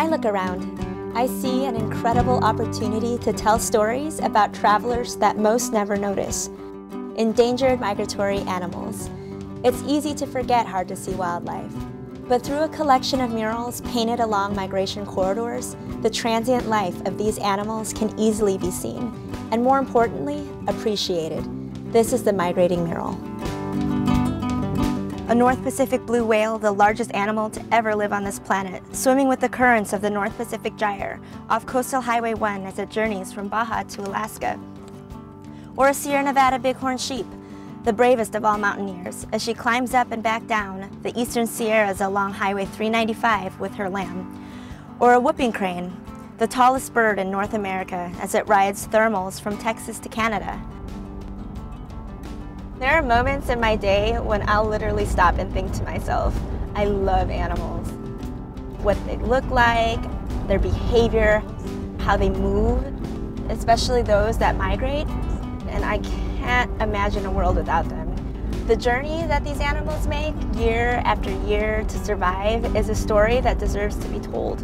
I look around, I see an incredible opportunity to tell stories about travelers that most never notice. Endangered migratory animals. It's easy to forget hard to see wildlife. But through a collection of murals painted along migration corridors, the transient life of these animals can easily be seen, and more importantly, appreciated. This is the migrating mural. A North Pacific blue whale, the largest animal to ever live on this planet, swimming with the currents of the North Pacific Gyre off Coastal Highway 1 as it journeys from Baja to Alaska. Or a Sierra Nevada bighorn sheep, the bravest of all mountaineers, as she climbs up and back down the eastern Sierras along Highway 395 with her lamb. Or a whooping crane, the tallest bird in North America as it rides thermals from Texas to Canada. There are moments in my day when I'll literally stop and think to myself, I love animals. What they look like, their behavior, how they move, especially those that migrate, and I can't imagine a world without them. The journey that these animals make year after year to survive is a story that deserves to be told.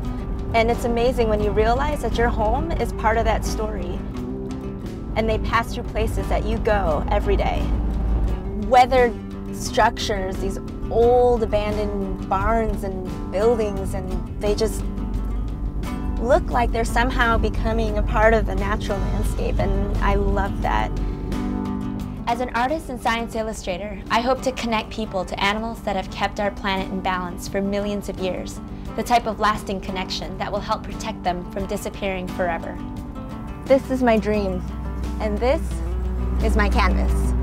And it's amazing when you realize that your home is part of that story. And they pass through places that you go every day. Weathered structures, these old abandoned barns and buildings, and they just look like they're somehow becoming a part of the natural landscape, and I love that. As an artist and science illustrator, I hope to connect people to animals that have kept our planet in balance for millions of years, the type of lasting connection that will help protect them from disappearing forever. This is my dream, and this is my canvas.